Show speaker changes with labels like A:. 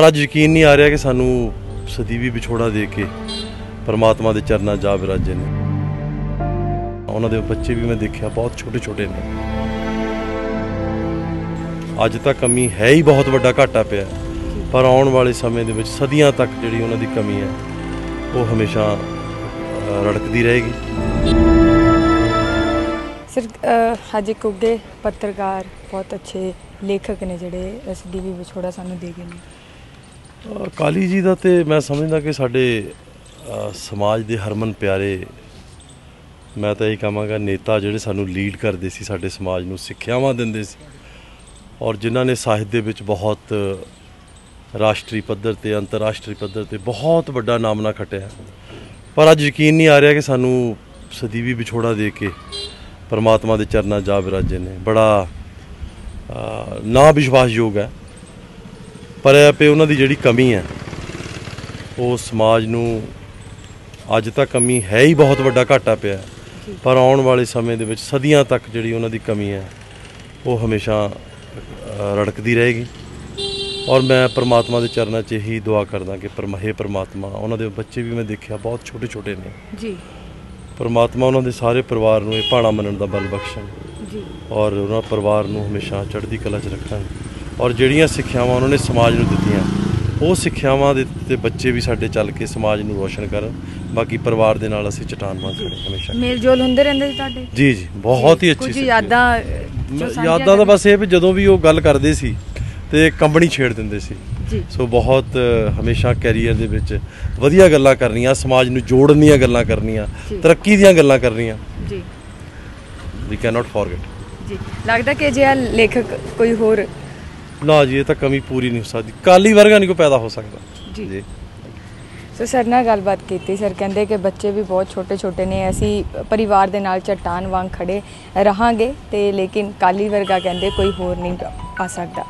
A: ਅੱਜ ਯਕੀਨ ਨਹੀਂ ਆ ਰਿਹਾ ਕਿ ਸਾਨੂੰ ਸਦੀਵੀ ਵਿਛੋੜਾ ਦੇ ਕੇ ਪਰਮਾਤਮਾ ਦੇ ਚਰਨਾਂ ਜਾ ਵਿਰਾਜੇ ਨੇ। ਉਹਨਾਂ ਦੇ ਬੱਚੇ ਵੀ ਮੈਂ ਦੇਖਿਆ ਬਹੁਤ ਛੋਟੇ ਛੋਟੇ ਨੇ। ਅੱਜ ਤਾਂ ਕਮੀ ਹੈ ਹੀ ਬਹੁਤ ਵੱਡਾ ਘਾਟਾ ਪਿਆ ਪਰ ਆਉਣ ਵਾਲੇ ਸਮੇਂ ਦੇ ਵਿੱਚ ਸਦੀਆਂ ਤੱਕ ਜਿਹੜੀ ਉਹਨਾਂ ਦੀ ਕਮੀ ਹੈ ਉਹ ਹਮੇਸ਼ਾ ਰੜਕਦੀ ਰਹੇਗੀ।
B: ਸਰ ਅ, ਅੱਜ ਇੱਕ ਉੱਗੇ ਪੱਤਰਕਾਰ ਬਹੁਤ ਅੱਛੇ ਲੇਖਕ ਨੇ ਜਿਹੜੇ ਇਸ ਵਿਛੋੜਾ ਸਾਨੂੰ ਦੇ ਗਏ ਨੇ।
A: ਕਾਲੀ ਜੀ ਦਾ ਤੇ ਮੈਂ ਸਮਝਦਾ ਕਿ ਸਾਡੇ ਸਮਾਜ ਦੇ ਹਰਮਨ ਪਿਆਰੇ ਮੈਂ ਤਾਂ ਇਹ ਕਹਾਂਗਾ ਨੇਤਾ ਜਿਹੜੇ ਸਾਨੂੰ ਲੀਡ ਕਰਦੇ ਸੀ ਸਾਡੇ ਸਮਾਜ ਨੂੰ ਸਿੱਖਿਆਵਾਂ ਦਿੰਦੇ ਸੀ ਔਰ ਜਿਨ੍ਹਾਂ ਨੇ ਸਾਹਿਤ ਦੇ ਵਿੱਚ ਬਹੁਤ ਰਾਸ਼ਟਰੀ ਪੱਧਰ ਤੇ ਅੰਤਰਰਾਸ਼ਟਰੀ ਪੱਧਰ ਤੇ ਬਹੁਤ ਵੱਡਾ ਨਾਮਨਾ ਖਟਿਆ। ਪਰ ਅੱਜ ਯਕੀਨ ਨਹੀਂ ਆ ਰਿਹਾ ਕਿ ਸਾਨੂੰ ਸਦੀਵੀ ਵਿਛੋੜਾ ਦੇ ਕੇ ਪਰਮਾਤਮਾ ਦੇ ਚਰਨਾਂ ਜਾ ਵਿਰਾਜੇ ਨੇ। ਬੜਾ ਅ, ਨਾ ਵਿਸ਼ਵਾਸਯੋਗ ਹੈ। ਪਰ ਇਹ ਵੀ ਉਹਨਾਂ ਦੀ ਜਿਹੜੀ ਕਮੀ ਹੈ ਉਹ ਸਮਾਜ ਨੂੰ ਅੱਜ ਤਾਂ ਕਮੀ ਹੈ ਹੀ ਬਹੁਤ ਵੱਡਾ ਘਾਟਾ ਪਿਆ। ਪਰ ਆਉਣ ਵਾਲੇ ਸਮੇਂ ਦੇ ਵਿੱਚ ਸਦੀਆਂ ਤੱਕ ਜਿਹੜੀ ਉਹਨਾਂ ਦੀ ਕਮੀ ਹੈ ਉਹ ਹਮੇਸ਼ਾ ਰੜਕਦੀ ਰਹੇਗੀ। ਔਰ ਮੈਂ ਪ੍ਰਮਾਤਮਾ ਦੇ ਚਰਨਾਂ 'ਚ ਇਹੀ ਦੁਆ ਕਰਦਾ ਕਿ ਪਰਮਹੇ ਪ੍ਰਮਾਤਮਾ ਉਹਨਾਂ ਦੇ ਬੱਚੇ ਵੀ ਮੈਂ ਦੇਖਿਆ ਬਹੁਤ ਛੋਟੇ ਛੋਟੇ ਨੇ।
B: ਜੀ।
A: ਪਰਮਾਤਮਾ ਉਹਨਾਂ ਦੇ ਸਾਰੇ ਪਰਿਵਾਰ ਨੂੰ ਇਹ ਭਾਣਾ ਮੰਨਣ ਦਾ ਬਲ ਬਖਸ਼ਣ।
B: ਜੀ।
A: ਔਰ ਉਹਨਾਂ ਪਰਿਵਾਰ ਨੂੰ ਹਮੇਸ਼ਾ ਚੜ੍ਹਦੀ ਕਲਾ 'ਚ ਰੱਖਣ। ਔਰ ਜਿਹੜੀਆਂ ਸਿੱਖਿਆਵਾਂ ਉਹਨਾਂ ਨੇ ਸਮਾਜ ਨੂੰ ਦਿੱਤੀਆਂ ਉਹ ਸਿੱਖਿਆਵਾਂ ਦੇ ਤੇ ਬੱਚੇ ਵੀ ਸਾਡੇ ਚੱਲ ਕੇ ਸਮਾਜ ਨੂੰ ਰੋਸ਼ਨ ਕਰਨ ਬਾਕੀ ਪਰਿਵਾਰ ਦੇ ਨਾਲ ਅਸੀਂ ਚਟਾਨ ਵਾਂਗ ਖੜੇ ਹਮੇਸ਼ਾ।
B: ਮੇਲ ਜੋਲ ਹੁੰਦੇ ਰਹਿੰਦੇ ਸੀ ਤੁਹਾਡੇ?
A: ਜੀ ਜੀ ਬਹੁਤ ਹੀ ਅੱਛੀ
B: ਕੁਝ। ਯਾਦਾਂ ਜੋ
A: ਯਾਦਾਂ ਤਾਂ
B: ਕਰਨੀਆਂ।
A: ਬਸ ਇਹ ਵੀ ਜਦੋਂ ਵੀ ਉਹ ਗੱਲ ਕਰਦੇ ਸੀ ਤੇ ਕੰਬਣੀ ਛੇੜ ਦਿੰਦੇ ਸੀ।
B: ਜੀ।
A: ਸੋ ਬਹੁਤ ਹਮੇਸ਼ਾ ਕੈਰੀਅਰ ਦੇ ਵਿੱਚ ਵਧੀਆ ਗੱਲਾਂ ਕਰਨੀਆਂ ਸਮਾਜ ਨੂੰ ਜੋੜਨ ਦੀਆਂ ਗੱਲਾਂ ਕਰਨੀਆਂ
B: ਜੀ।
A: ਤਰੱਕੀ ਦੀਆਂ ਗੱਲਾਂ ਕਰਨੀਆਂ।
B: ਜੀ।
A: ਵੀ ਕੈਨੋਟ ਫੋਰਗੇਟ
B: ਜੀ। ਲੱਗਦਾ ਕਿ ਜੇ ਲੇਖਕ ਕੋਈ ਹੋਰ
A: ਨਾ ਜੀ ਇਹ ਤਾਂ ਕਮੀ ਪੂਰੀ ਨਹੀਂ ਹੋ ਸਕਦੀ। ਕਾਲੀ ਵਰਗਾ ਨਹੀਂ ਕੋਈ ਪੈਦਾ ਹੋ ਸਕਦਾ।
B: ਜੀ। ਸੋ ਸਰ ਨਾਲ ਗੱਲਬਾਤ ਕੀਤੀ ਸਰ ਕਹਿੰਦੇ ਕਿ ਬੱਚੇ ਵੀ ਬਹੁਤ ਛੋਟੇ ਛੋਟੇ ਨੇ ਅਸੀਂ ਪਰਿਵਾਰ ਦੇ ਨਾਲ ਚਟਾਨ ਵਾਂਗ ਖੜੇ ਰਹਾਂਗੇ ਤੇ ਲੇਕਿਨ ਕਾਲੀ ਵਰਗਾ ਕਹਿੰਦੇ ਕੋਈ ਹੋਰ ਨਹੀਂ ਆ ਸਕਦਾ।